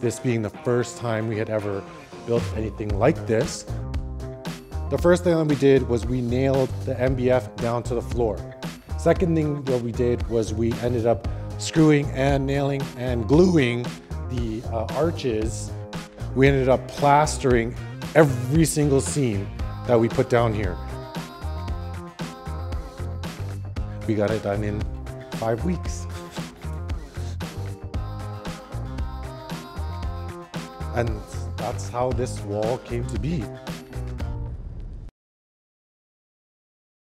this being the first time we had ever built anything like this. The first thing that we did was we nailed the MDF down to the floor. Second thing that we did was we ended up screwing and nailing and gluing the uh, arches. We ended up plastering every single seam that we put down here. We got it done in five weeks. And that's how this wall came to be.